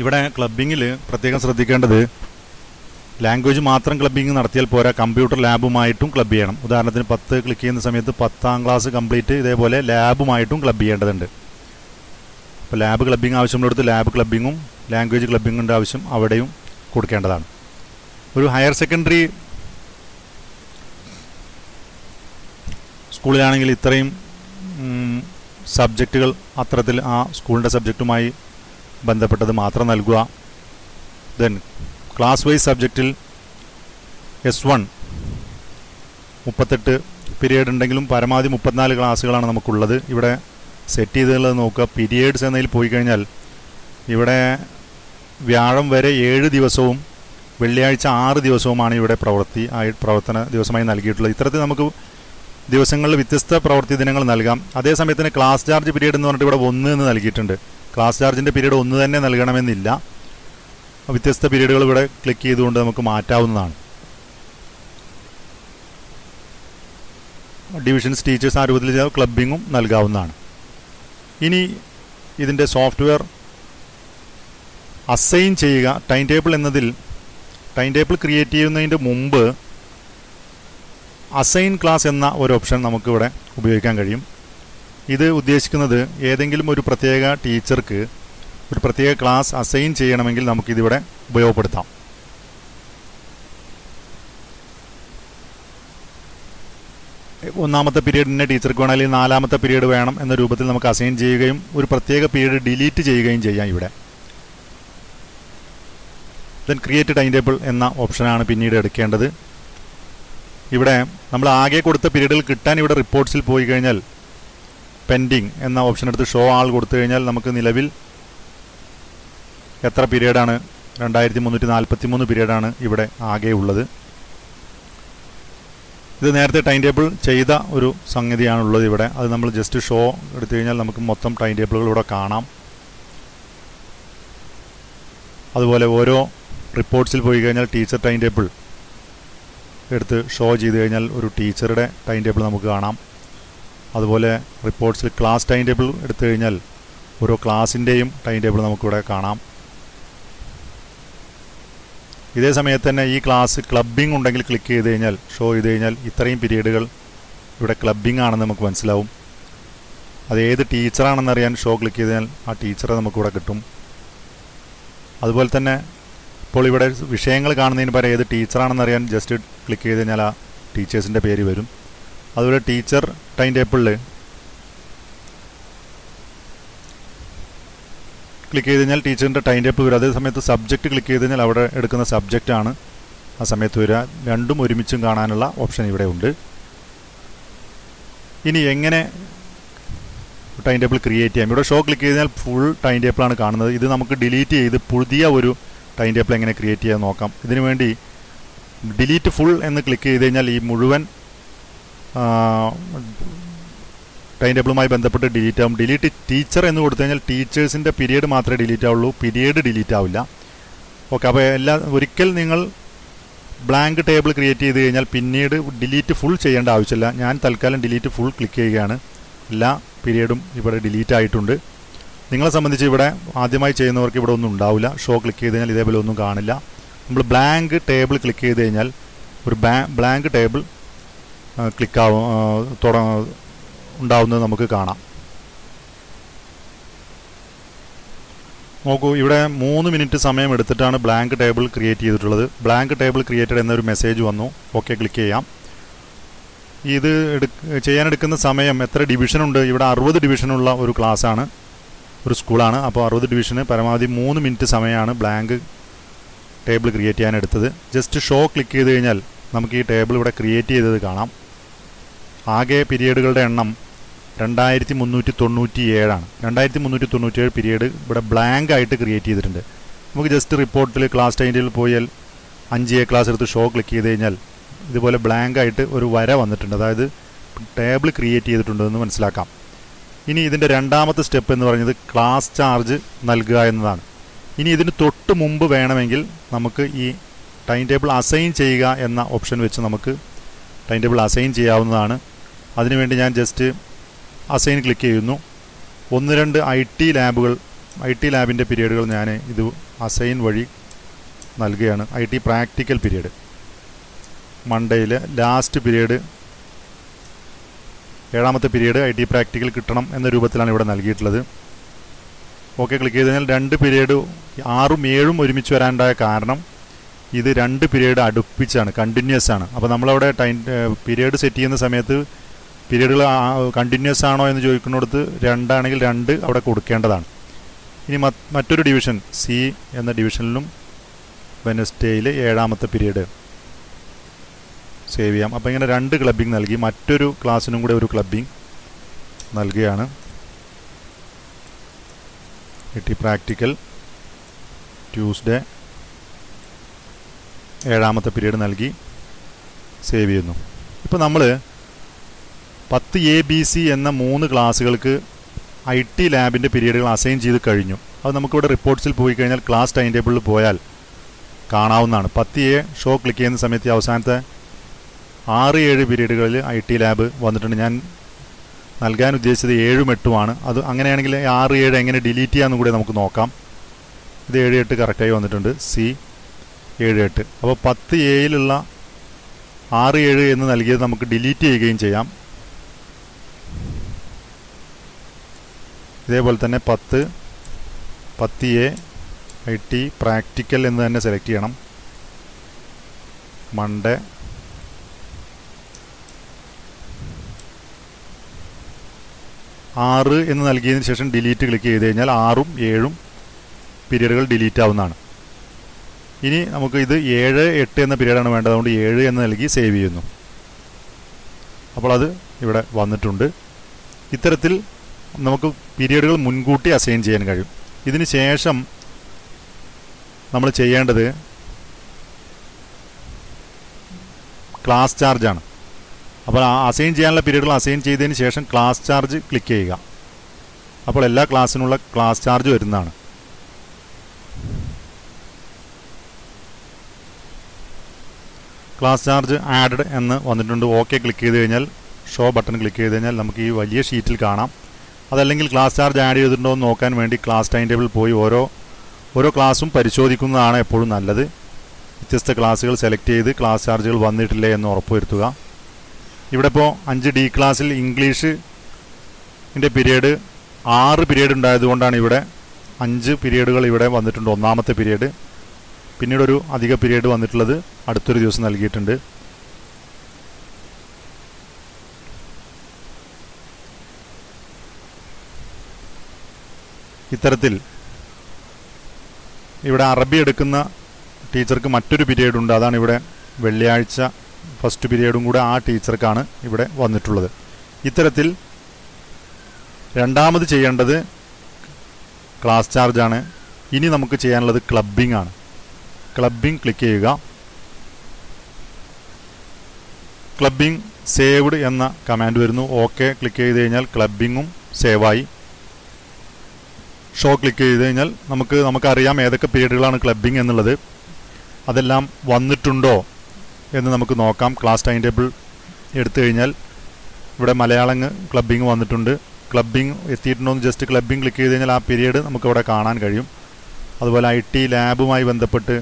ഇവിടെ ക്ലബിങ്ങിൽ പ്രത്യേകം ശ്രദ്ധിക്കേണ്ടത് ലാംഗ്വേജ് മാത്രം ക്ലബിങ് നടത്തിയാൽ പോരാ. കമ്പ്യൂട്ടർ ലാബുമായിട്ടും ക്ലബ് ചെയ്യണം. ഉദാഹരണത്തിന് പത്ത് ക്ലിക്ക് ചെയ്യുന്ന സമയത്ത് പത്താം ക്ലാസ് കംപ്ലീറ്റ് ഇതേപോലെ ലാബുമായിട്ടും ക്ലബ് ചെയ്യേണ്ടതുണ്ട്. അപ്പോൾ ലാബ് ക്ലബിങ് ആവശ്യമുള്ളിടത്ത് ലാബ് ക്ലബിങ്ങും ലാംഗ്വേജ് ക്ലബിങ്ങിന്റെ ആവശ്യം അവിടെയും കൊടുക്കേണ്ടതാണ്. ഒരു ഹയർ സെക്കൻഡറി സ്കൂളിലാണെങ്കിൽ ഇത്രയും സബ്ജക്റ്റുകൾ അത്തരത്തിൽ ആ സ്കൂളിന്റെ സബ്ജക്റ്റുമായി ബന്ധപ്പെട്ടത് മാത്രം നൽകുക. ദെൻ ക്ലാസ് വൈസ് സബ്ജക്റ്റിൽ എസ് വൺ മുപ്പത്തെട്ട് പീരീഡ് ഉണ്ടെങ്കിലും പരമാവധി മുപ്പത്തിനാല് ക്ലാസ്സുകളാണ് നമുക്കുള്ളത്. ഇവിടെ സെറ്റ് ചെയ്തുള്ളത് നോക്കുക. പീരിയഡ്സ് എന്നതിൽ പോയി കഴിഞ്ഞാൽ ഇവിടെ വ്യാഴം വരെ ഏഴ് ദിവസവും വെള്ളിയാഴ്ച ആറ് ദിവസവുമാണ് ഇവിടെ പ്രവൃത്തി ആയി പ്രവർത്തന ദിവസമായി നൽകിയിട്ടുള്ളത്. ഇത്തരത്തിൽ നമുക്ക് ദിവസങ്ങളിൽ വ്യത്യസ്ത പ്രവൃത്തി ദിനങ്ങൾ നൽകാം. അതേസമയത്തിന് ക്ലാസ് ചാർജ് പീരീഡ് എന്ന് പറഞ്ഞിട്ട് ഇവിടെ ഒന്ന് എന്ന് നൽകിയിട്ടുണ്ട്. ക്ലാസ് ചാർജിന്റെ പീരീഡ് ഒന്ന് തന്നെ നൽകണമെന്നില്ല. വ്യത്യസ്ത പീരീഡുകൾ ഇവിടെ ക്ലിക്ക് ചെയ്തുകൊണ്ട് നമുക്ക് മാറ്റാവുന്നതാണ്. ഡിവിഷൻസ് ടീച്ചേഴ്സ് ആ രൂപത്തിൽ ക്ലബിങ്ങും നൽകാവുന്നതാണ്. ഇനി ഇതിന്റെ സോഫ്റ്റ്വെയർ അസൈൻ ചെയ്യുക. ടൈം ടേബിൾ എന്നതിൽ ടൈം ടേബിൾ ക്രിയേറ്റ് ചെയ്യുന്നതിന്റെ മുമ്പ് അസൈൻ ക്ലാസ് എന്ന ഒരു ഓപ്ഷൻ നമുക്കിവിടെ ഉപയോഗിക്കാൻ കഴിയും. ഇത് ഉദ്ദേശിക്കുന്നത് ഏതെങ്കിലും ഒരു പ്രത്യേക ടീച്ചർക്ക് ഒരു പ്രത്യേക ക്ലാസ് അസൈൻ ചെയ്യണമെങ്കിൽ നമുക്കിതിവിടെ ഉപയോഗപ്പെടുത്താം. ഒന്നാമത്തെ പീരീഡിന്റെ ടീച്ചർക്ക് വേണം അല്ലെങ്കിൽ നാലാമത്തെ പീരീഡ് വേണം എന്ന രൂപത്തിൽ നമുക്ക് അസൈൻ ചെയ്യുകയും ഒരു പ്രത്യേക പീരീഡ് ഡിലീറ്റ് ചെയ്യുകയും ചെയ്യാം ഇവിടെ. ദെൻ ക്രിയേറ്റ് ടൈം ടേബിൾ എന്ന ഓപ്ഷനാണ് പിന്നീട് എടുക്കേണ്ടത്. ഇവിടെ നമ്മൾ ആകെ കൊടുത്ത പീരീഡിൽ കിട്ടാൻ ഇവിടെ റിപ്പോർട്ട്സിൽ പോയി കഴിഞ്ഞാൽ പെൻഡിങ് എന്ന ഓപ്ഷൻ എടുത്ത് ഷോ ആൾ കൊടുത്തു കഴിഞ്ഞാൽ നമുക്ക് നിലവിൽ എത്ര പീരീഡാണ് രണ്ടായിരത്തി മുന്നൂറ്റി നാൽപ്പത്തി മൂന്ന് പീരീഡാണ് ഇവിടെ ആകെ ഉള്ളത്. ഇത് നേരത്തെ ടൈം ടേബിൾ ചെയ്ത ഒരു സംഗതിയാണുള്ളത് ഇവിടെ. അത് നമ്മൾ ജസ്റ്റ് ഷോ എടുത്തു കഴിഞ്ഞാൽ നമുക്ക് മൊത്തം ടൈം ടേബിളുകൾ ഇവിടെ കാണാം. അതുപോലെ ഓരോ റിപ്പോർട്ട്സിൽ പോയി കഴിഞ്ഞാൽ ടീച്ചർ ടൈം ടേബിൾ എടുത്ത് ഷോ ചെയ്ത് കഴിഞ്ഞാൽ ഒരു ടീച്ചറുടെ ടൈം ടേബിൾ നമുക്ക് കാണാം. അതുപോലെ റിപ്പോർട്ട്സിൽ ക്ലാസ് ടൈം ടേബിൾ എടുത്തു കഴിഞ്ഞാൽ ഓരോ ക്ലാസ്സിന്റെയും ടൈം ടേബിൾ നമുക്കിവിടെ കാണാം. ഇതേ സമയത്ത് തന്നെ ഈ ക്ലാസ് ക്ലബിംഗ് ഉണ്ടെങ്കിൽ ക്ലിക്ക് ചെയ്ത് കഴിഞ്ഞാൽ ഷോ ചെയ്ത് കഴിഞ്ഞാൽ ഇത്രയും പീരീഡുകൾ ഇവിടെ ക്ലബിംഗ് ആണെന്ന് നമുക്ക് മനസ്സിലാവും. അത് ഏത് ടീച്ചറാണെന്ന് അറിയാൻ ഷോ ക്ലിക്ക് ചെയ്ത് കഴിഞ്ഞാൽ ആ ടീച്ചറെ നമുക്കിവിടെ കിട്ടും. അതുപോലെ തന്നെ ഇപ്പോൾ ഇവിടെ വിഷയങ്ങൾ കാണുന്നതിന് പകരം ഏത് ടീച്ചറാണെന്ന് അറിയാൻ ജസ്റ്റ് ക്ലിക്ക് ചെയ്ത് കഴിഞ്ഞാൽ ആ ടീച്ചേഴ്സിന്റെ പേര് വരും. അതുപോലെ ടീച്ചർ ടൈം ടേബിളിൽ ക്ലിക്ക് ചെയ്ത് കഴിഞ്ഞാൽ ടീച്ചറിന്റെ ടൈം ടേബിൾ വരും. അതേ സമയത്ത് സബ്ജക്റ്റ് ക്ലിക്ക് ചെയ്ത് കഴിഞ്ഞാൽ അവിടെ എടുക്കുന്ന സബ്ജക്റ്റാണ് ആ സമയത്ത് വരിക. രണ്ടും ഒരുമിച്ചും കാണാനുള്ള ഓപ്ഷൻ ഇവിടെ ഉണ്ട്. ഇനി എങ്ങനെ ടൈം ടേബിൾ ക്രിയേറ്റ് ചെയ്യാം? ഇവിടെ ഷോ ക്ലിക്ക് ചെയ്താൽ ഫുൾ ടൈം ടേബിളാണ് കാണുന്നത്. ഇത് നമുക്ക് ഡിലീറ്റ് ചെയ്ത് പുതിയ ഒരു ടൈം ടേബിൾ എങ്ങനെ ക്രിയേറ്റ് ചെയ്യാൻ നോക്കാം. ഇതിനു വേണ്ടി ഡിലീറ്റ് ഫുൾ എന്ന് ക്ലിക്ക് ചെയ്ത് കഴിഞ്ഞാൽ ഈ മുഴുവൻ ടൈം ടേബിളുമായി ബന്ധപ്പെട്ട് ഡിലീറ്റ് ആവും. ഡിലീറ്റ് ടീച്ചർ എന്ന് കൊടുത്തു കഴിഞ്ഞാൽ ടീച്ചേഴ്സിന്റെ പീരീഡ് മാത്രമേ ഡിലീറ്റ് ആവുള്ളൂ. പീരീഡ് ഡിലീറ്റ് ആവില്ല. ഓക്കെ അപ്പോൾ എല്ലാ ഒരിക്കൽ നിങ്ങൾ ബ്ലാങ്ക് ടേബിൾ ക്രിയേറ്റ് ചെയ്ത് കഴിഞ്ഞാൽ പിന്നീട് ഡിലീറ്റ് ഫുൾ ചെയ്യേണ്ട ആവശ്യമില്ല. ഞാൻ തൽക്കാലം ഡിലീറ്റ് ഫുൾ ക്ലിക്ക് ചെയ്യുകയാണ്. എല്ലാ പീരീഡും ഇവിടെ ഡിലീറ്റ് ആയിട്ടുണ്ട്. നിങ്ങളെ സംബന്ധിച്ച് ഇവിടെ ആദ്യമായി ചെയ്യുന്നവർക്ക് ഇവിടെ ഒന്നും ഉണ്ടാവില്ല. ഷോ ക്ലിക്ക് ചെയ്ത് കഴിഞ്ഞാൽ ഇതേപോലെ ഒന്നും കാണില്ല. നമ്മൾ ബ്ലാങ്ക് ടേബിൾ ക്ലിക്ക് ചെയ്ത് കഴിഞ്ഞാൽ ഒരു ബ്ലാങ്ക് ടേബിൾ ക്ലിക്ക് ആവും തുട ഉണ്ടാവുന്നത് നമുക്ക് കാണാം. നോക്കൂ ഇവിടെ മൂന്ന് മിനിറ്റ് സമയം എടുത്തിട്ടാണ് ബ്ലാങ്ക് ടേബിൾ ക്രിയേറ്റ് ചെയ്തിട്ടുള്ളത്. ബ്ലാങ്ക് ടേബിൾ ക്രിയേറ്റഡ് എന്നൊരു മെസ്സേജ് വന്നു. ഓക്കെ ക്ലിക്ക് ചെയ്യാം. ഇത് ചെയ്യാനെടുക്കുന്ന സമയം എത്ര ഡിവിഷനുണ്ട് ഇവിടെ അറുപത് ഡിവിഷനുള്ള ഒരു ക്ലാസ്സാണ് ഒരു സ്കൂളാണ് അപ്പോൾ അറുപത് ഡിവിഷന് പരമാവധി മൂന്ന് മിനിറ്റ് സമയമാണ് ബ്ലാങ്ക് ടേബിൾ ക്രിയേറ്റ് ചെയ്യാൻ എടുത്തത് ജസ്റ്റ് ഷോ ക്ലിക്ക് ചെയ്ത് കഴിഞ്ഞാൽ നമുക്ക് ഈ ടേബിൾ ഇവിടെ ക്രിയേറ്റ് ചെയ്തത് കാണാം. ആകെ പീരീഡുകളുടെ എണ്ണം രണ്ടായിരത്തി മുന്നൂറ്റി തൊണ്ണൂറ്റി ഏഴാണ് രണ്ടായിരത്തി മുന്നൂറ്റി തൊണ്ണൂറ്റി ഏഴ് പീരീഡ് ഇവിടെ ബ്ലാങ്ക് ആയിട്ട് ക്രിയേറ്റ് ചെയ്തിട്ടുണ്ട്. നമുക്ക് ജസ്റ്റ് റിപ്പോർട്ടിൽ ക്ലാസ് ടൈമിൽ പോയാൽ അഞ്ച് എ ക്ലാസ് എടുത്ത് ഷോ ക്ലിക്ക് ചെയ്ത് കഴിഞ്ഞാൽ ഇതുപോലെ ബ്ലാങ്ക് ആയിട്ട് ഒരു വര വന്നിട്ടുണ്ട്. അതായത് ടേബിൾ ക്രിയേറ്റ് ചെയ്തിട്ടുണ്ടെന്ന് മനസ്സിലാക്കാം. ഇനി ഇതിന്റെ രണ്ടാമത്തെ സ്റ്റെപ്പ് എന്ന് പറയുന്നത് ക്ലാസ് ചാർജ് നൽകുക എന്നതാണ്. ഇനി ഇതിന് തൊട്ട് മുമ്പ് വേണമെങ്കിൽ നമുക്ക് ഈ ടൈം ടേബിൾ അസൈൻ ചെയ്യുക എന്ന ഓപ്ഷൻ വെച്ച് നമുക്ക് ടൈം ടേബിൾ അസൈൻ ചെയ്യാവുന്നതാണ്. അതിനുവേണ്ടി ഞാൻ ജസ്റ്റ് അസൈൻ ക്ലിക്ക് ചെയ്യുന്നു. ഒന്ന് രണ്ട് ഐ ടി ലാബുകൾ ഐ ടി ലാബിന്റെ പീരീഡുകൾ ഞാൻ ഇത് അസൈൻ വഴി നൽകുകയാണ്. ഐ ടി പ്രാക്ടിക്കൽ പീരീഡ് മൺഡേയിൽ ലാസ്റ്റ് പീരീഡ് ഏഴാമത്തെ പീരീഡ് ഐ ടി പ്രാക്ടിക്കൽ കിട്ടണം എന്ന രൂപത്തിലാണ് ഇവിടെ നൽകിയിട്ടുള്ളത്. ഓക്കെ ക്ലിക്ക് ചെയ്ത് കഴിഞ്ഞാൽ രണ്ട് പീരീഡ് ആറും ഏഴും ഒരുമിച്ച് വരാനുണ്ടായ കാരണം ഇത് രണ്ട് പീരീഡ് അടുപ്പിച്ചാണ് കണ്ടിന്യൂസ് ആണ്. അപ്പോൾ നമ്മളവിടെ ടൈം പീരീഡ് സെറ്റ് ചെയ്യുന്ന സമയത്ത് പീരീഡുകൾ കണ്ടിന്യൂസ് ആണോ എന്ന് ചോദിക്കുന്നിടത്ത് രണ്ടാണെങ്കിൽ രണ്ട് അവിടെ കൊടുക്കേണ്ടതാണ്. ഇനി മറ്റൊരു ഡിവിഷൻ സി എന്ന ഡിവിഷനിലും വെനസ്ഡേയിൽ ഏഴാമത്തെ പീരീഡ് സേവ് ചെയ്യാം. അപ്പോൾ ഇങ്ങനെ രണ്ട് ക്ലബിംഗ് നൽകി. മറ്റൊരു ക്ലാസ്സിനും കൂടെ ഒരു ക്ലബിംഗ് നൽകുകയാണ്. കിട്ടി പ്രാക്ടിക്കൽ ട്യൂസ്ഡേ ഏഴാമത്തെ പീരീഡ് നൽകി സേവ് ചെയ്യുന്നു. ഇപ്പോൾ നമ്മൾ പത്ത് എ ബി സി എന്ന മൂന്ന് ക്ലാസ്സുകൾക്ക് ഐ ടി ലാബിന്റെ പീരീഡുകൾ അസൈൻ ചെയ്ത് കഴിഞ്ഞു. അത് നമുക്കിവിടെ റിപ്പോർട്ട്സിൽ പോയി കഴിഞ്ഞാൽ ക്ലാസ് ടൈം ടേബിളിൽ പോയാൽ കാണാവുന്നതാണ്. പത്ത് എ ഷോ ക്ലിക്ക് ചെയ്യുന്ന സമയത്ത് അവസാനത്തെ ആറ് ഏഴ് പീരീഡുകളിൽ ഐ ടി ലാബ് വന്നിട്ടുണ്ട്. ഞാൻ നൽകാൻ ഉദ്ദേശിച്ചത് ഏഴും എട്ടുമാണ് അത് അങ്ങനെയാണെങ്കിൽ ആറ് ഏഴ് എങ്ങനെ ഡിലീറ്റ് ചെയ്യാമെന്ന് കൂടി നമുക്ക് നോക്കാം. ഇത് ഏഴ് എട്ട് കറക്റ്റായി വന്നിട്ടുണ്ട്. സി ഏഴ് എട്ട്. അപ്പോൾ പത്ത് എയിലുള്ള ആറ് ഏഴ് എന്ന് നൽകിയത് നമുക്ക് ഡിലീറ്റ് ചെയ്യുകയും ചെയ്യാം. ഇതേപോലെ തന്നെ പത്ത് പത്ത് എ ഐ ടി പ്രാക്ടിക്കൽ എന്ന് തന്നെ സെലക്ട് ചെയ്യണം. മൺഡേ. ആറ് എന്ന് നൽകിയതിന് ശേഷം ഡിലീറ്റ് ക്ലിക്ക് ചെയ്ത് കഴിഞ്ഞാൽ ആറും ഏഴും പീരീഡുകൾ ഡിലീറ്റ് ആവുന്നതാണ്. ഇനി നമുക്ക് ഇത് ഏഴ് എട്ട് എന്ന പീരീഡാണ് വേണ്ടത്. അതുകൊണ്ട് ഏഴ് എന്ന് നൽകി സേവ് ചെയ്യുന്നു. അപ്പോൾ അത് ഇവിടെ വന്നിട്ടുണ്ട്. ഇത്തരത്തിൽ നമുക്ക് പീരീഡുകൾ മുൻകൂട്ടി അസൈൻ ചെയ്യാൻ കഴിയും. ഇതിന് ശേഷം നമ്മൾ ചെയ്യേണ്ടത് ക്ലാസ് ചാർജാണ് അപ്പോൾ അസൈൻ ചെയ്യാനുള്ള പീരീഡുകൾ അസൈൻ ചെയ്തതിന് ശേഷം ക്ലാസ് ചാർജ് ക്ലിക്ക് ചെയ്യുക. അപ്പോൾ എല്ലാ ക്ലാസ്സിനുള്ള ക്ലാസ് ചാർജ് വരുന്നതാണ്. ക്ലാസ് ചാർജ് ആഡഡ് എന്ന് വന്നിട്ടുണ്ട്. ഓക്കെ ക്ലിക്ക് ചെയ്ത് കഴിഞ്ഞാൽ ഷോ ബട്ടൺ ക്ലിക്ക് ചെയ്ത് കഴിഞ്ഞാൽ നമുക്ക് ഈ വലിയ ഷീറ്റിൽ കാണാം. അതല്ലെങ്കിൽ ക്ലാസ് ചാർജ് ആഡ് ചെയ്തിട്ടുണ്ടോ എന്ന് നോക്കാൻ വേണ്ടി ക്ലാസ് ടൈം ടേബിൾ പോയി ഓരോ ഓരോ ക്ലാസ്സും പരിശോധിക്കുന്നതാണ് എപ്പോഴും നല്ലത്. വ്യത്യസ്ത ക്ലാസ്സുകൾ സെലക്ട് ചെയ്ത് ക്ലാസ് ചാർജുകൾ വന്നിട്ടില്ലേ എന്ന് ഉറപ്പുവരുത്തുക. ഇവിടെ ഇപ്പോൾ അഞ്ച് ഡി ക്ലാസ്സിൽ ഇംഗ്ലീഷ് ഇന്റെ പീരീഡ് ആറ് പീരീഡ് ഉണ്ടായതുകൊണ്ടാണ് ഇവിടെ അഞ്ച് പീരീഡുകൾ ഇവിടെ വന്നിട്ടുണ്ട് ഒന്നാമത്തെ പീരീഡ്. പിന്നീടൊരു അധിക പീരീഡ് വന്നിട്ടുള്ളത് അടുത്തൊരു ദിവസം നൽകിയിട്ടുണ്ട്. ഇത്തരത്തിൽ ഇവിടെ അറബി എടുക്കുന്ന ടീച്ചർക്ക് മറ്റൊരു പീരീഡ് ഉണ്ട് അതാണ് ഇവിടെ വെള്ളിയാഴ്ച ഫസ്റ്റ് പീരീഡും കൂടെ ആ ടീച്ചർക്കാണ് ഇവിടെ വന്നിട്ടുള്ളത്. ഇത്തരത്തിൽ രണ്ടാമത് ചെയ്യേണ്ടത് ക്ലാസ് ചാർജാണ് ഇനി നമുക്ക് ചെയ്യാനുള്ളത് ക്ലബിംഗ് ആണ്. ക്ലബിംഗ് ക്ലിക്ക് ചെയ്യുക. ക്ലബിംഗ് സേവ്ഡ് എന്ന കമാൻഡ് വരുന്നു. ഓക്കെ. ക്ലിക്ക് ചെയ്ത് കഴിഞ്ഞാൽ ക്ലബിങ്ങും സേവായി. ഷോ ക്ലിക്ക് ചെയ്ത് കഴിഞ്ഞാൽ നമുക്ക് നമുക്കറിയാം ഏതൊക്കെ പീരീഡുകളാണ് ക്ലബിംഗ് എന്നുള്ളത്. അതെല്ലാം വന്നിട്ടുണ്ടോ എന്ന് നമുക്ക് നോക്കാം. ക്ലാസ് ടൈം ടേബിൾ എടുത്തു കഴിഞ്ഞാൽ ഇവിടെ മലയാളം ക്ലബിംഗ് വന്നിട്ടുണ്ട്. ക്ലബിംഗ് എത്തിയിട്ടുണ്ടോ എന്ന് ജസ്റ്റ് ക്ലബിംഗ് ക്ലിക്ക് ചെയ്ത് കഴിഞ്ഞാൽ ആ പീരീഡ് നമുക്കിവിടെ കാണാൻ കഴിയും. അതുപോലെ ഐ ടി ലാബുമായി ബന്ധപ്പെട്ട്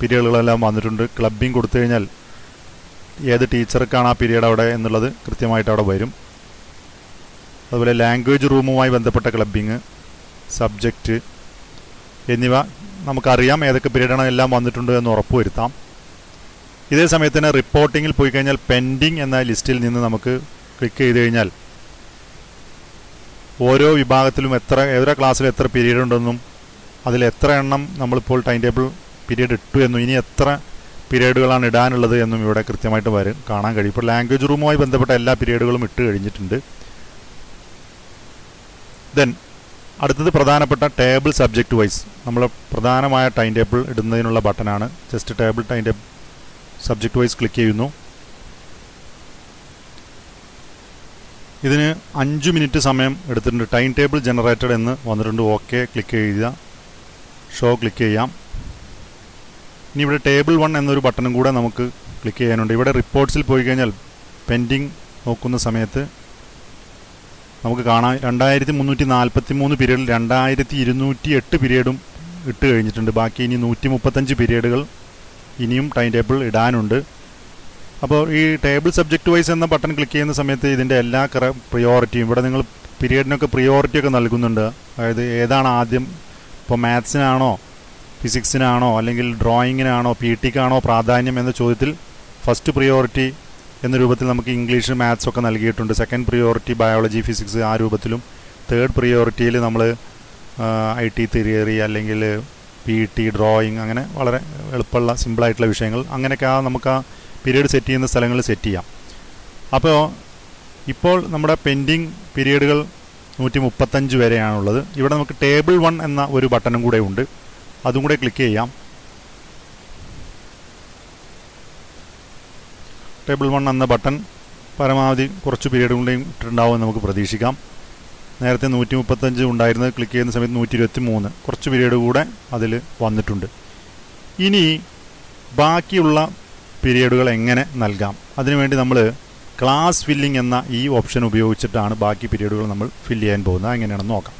പീരീഡുകളെല്ലാം വന്നിട്ടുണ്ട്. ക്ലബിംഗ് കൊടുത്തു കഴിഞ്ഞാൽ ഏത് ടീച്ചർക്കാണ് ആ പീരീഡ് അവിടെ എന്നുള്ളത് കൃത്യമായിട്ട് അവിടെ വരും. അതുപോലെ ലാംഗ്വേജ് റൂമുമായി ബന്ധപ്പെട്ട ക്ലബിംഗ് സബ്ജക്റ്റ് എന്നിവ നമുക്കറിയാം ഏതൊക്കെ പീരീഡാണ് എല്ലാം വന്നിട്ടുണ്ട് എന്ന് ഉറപ്പുവരുത്താം. ഇതേ സമയത്ത് തന്നെ റിപ്പോർട്ടിങ്ങിൽ പോയി കഴിഞ്ഞാൽ പെൻഡിങ് എന്ന ലിസ്റ്റിൽ നിന്ന് നമുക്ക് ക്ലിക്ക് ചെയ്ത് കഴിഞ്ഞാൽ ഓരോ വിഭാഗത്തിലും എത്ര ഏതൊരു ക്ലാസ്സിൽ എത്ര പീരീഡ് ഉണ്ടെന്നും അതിൽ എത്ര എണ്ണം നമ്മളിപ്പോൾ ടൈം ടേബിൾ പീരീഡ് ഇട്ടു എന്നും ഇനി എത്ര പീരീഡുകളാണ് ഇടാനുള്ളത് എന്നും ഇവിടെ കൃത്യമായിട്ട് വരും കാണാൻ കഴിയും. ഇപ്പോൾ ലാംഗ്വേജ് റൂമുമായി ബന്ധപ്പെട്ട എല്ലാ പീരീഡുകളും ഇട്ട് കഴിഞ്ഞിട്ടുണ്ട്. ദെൻ അടുത്തത് പ്രധാനപ്പെട്ട ടേബിൾ സബ്ജക്റ്റ് വൈസ്. നമ്മൾ പ്രധാനമായ ടൈം ടേബിൾ ഇടുന്നതിനുള്ള ബട്ടനാണ് just table time table subject wise click ചെയ്യുന്നു. ഇതിന് അഞ്ച് മിനിറ്റ് സമയം എടുത്തിട്ടുണ്ട്. ടൈം ടേബിൾ ജനറേറ്റഡ് എന്ന് വന്നിട്ടുണ്ട്. ഓക്കെ ക്ലിക്ക് ചെയ്യുക. ഷോ ക്ലിക്ക് ചെയ്യാം. ഇനി ഇവിടെ ടേബിൾ വൺ എന്നൊരു ബട്ടണും കൂടെ നമുക്ക് ക്ലിക്ക് ചെയ്യാനുണ്ട്. ഇവിടെ റിപ്പോർട്ട്സിൽ പോയി കഴിഞ്ഞാൽ പെൻഡിങ് നോക്കുന്ന സമയത്ത് നമുക്ക് കാണാം. രണ്ടായിരത്തി മുന്നൂറ്റി നാൽപ്പത്തി മൂന്ന് പീരീഡിൽ രണ്ടായിരത്തി ഇരുന്നൂറ്റി എട്ട് പീരീഡും ഇട്ട് കഴിഞ്ഞിട്ടുണ്ട്. ബാക്കി ഇനി നൂറ്റി മുപ്പത്തഞ്ച് പീരീഡുകൾ ഇനിയും ടൈം ടേബിൾ ഇടാനുണ്ട്. അപ്പോൾ ഈ ടേബിൾ സബ്ജക്റ്റ് വൈസ് എന്ന ബട്ടൺ ക്ലിക്ക് ചെയ്യുന്ന സമയത്ത് ഇതിന്റെ എല്ലാ പ്രിയോറിറ്റിയും ഇവിടെ നിങ്ങൾ പീരീഡിനൊക്കെ പ്രിയോറിറ്റി ഒക്കെ നൽകുന്നുണ്ട്. അതായത് ഏതാണ് ആദ്യം? ഇപ്പോൾ മാത്സിനാണോ ഫിസിക്സിനാണോ അല്ലെങ്കിൽ ഡ്രോയിങ്ങിനാണോ പി ടിക്കാണോ പ്രാധാന്യം എന്ന ചോദ്യത്തിൽ ഫസ്റ്റ് പ്രിയോറിറ്റി എന്ന രൂപത്തിൽ നമുക്ക് ഇംഗ്ലീഷ് മാത്സ് ഒക്കെ നൽകിയിട്ടുണ്ട്. സെക്കൻഡ് പ്രിയോറിറ്റി ബയോളജി ഫിസിക്സ് ആ രൂപത്തിലും. തേർഡ് പ്രിയോറിറ്റിയിൽ നമ്മൾ ഐ ടി തിയറി അല്ലെങ്കിൽ പി ടി ഡ്രോയിങ് അങ്ങനെ വളരെ എളുപ്പമുള്ള സിമ്പിളായിട്ടുള്ള വിഷയങ്ങൾ. അങ്ങനെയൊക്കെ ആ നമുക്ക് ആ പീരീഡ് സെറ്റ് ചെയ്യുന്ന സ്ഥലങ്ങളിൽ സെറ്റ് ചെയ്യാം. അപ്പോൾ ഇപ്പോൾ നമ്മുടെ പെൻഡിങ് പീരീഡുകൾ നൂറ്റി മുപ്പത്തഞ്ച് വരെയാണുള്ളത്. ഇവിടെ നമുക്ക് ടേബിൾ വൺ എന്ന ഒരു ബട്ടണും കൂടെ ഉണ്ട്. അതും കൂടെ ക്ലിക്ക് ചെയ്യാം. ടേബിൾ വൺ എന്ന ബട്ടൺ പരമാവധി കുറച്ച് പീരീഡ് കൊണ്ടേയും ഇട്ടിട്ടുണ്ടാവുമെന്ന് നമുക്ക് പ്രതീക്ഷിക്കാം. നേരത്തെ നൂറ്റി മുപ്പത്തഞ്ച് ഉണ്ടായിരുന്നത് ക്ലിക്ക് ചെയ്യുന്ന സമയത്ത് നൂറ്റി ഇരുപത്തി മൂന്ന് കുറച്ച് പീരീഡ് കൂടെ അതിൽ വന്നിട്ടുണ്ട്. ഇനി ബാക്കിയുള്ള പീരീഡുകൾ എങ്ങനെ നൽകാം? അതിനുവേണ്ടി നമ്മൾ ക്ലാസ് ഫില്ലിംഗ് എന്ന ഈ ഓപ്ഷൻ ഉപയോഗിച്ചിട്ടാണ് ബാക്കി പീരീഡുകൾ നമ്മൾ ഫില്ല് ചെയ്യാൻ പോകുന്നത്. എങ്ങനെയാണെന്ന് നോക്കാം.